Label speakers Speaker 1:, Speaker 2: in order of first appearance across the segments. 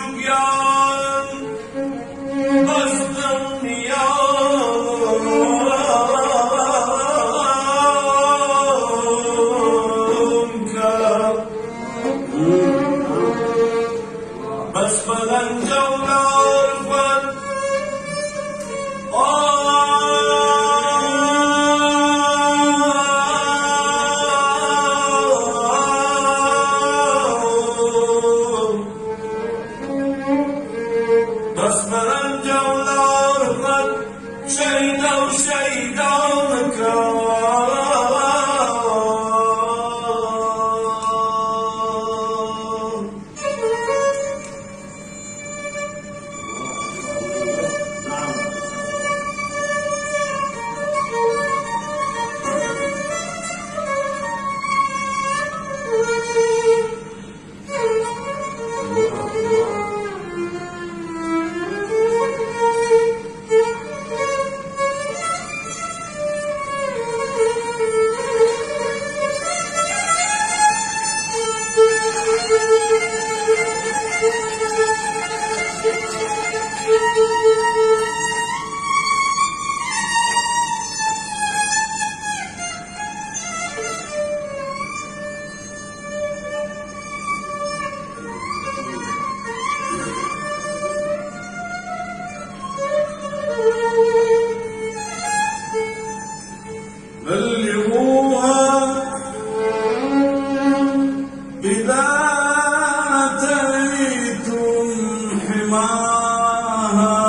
Speaker 1: Rubio. شيدا وشيدا بلغوها إذا أتيتم حماها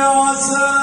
Speaker 1: عسى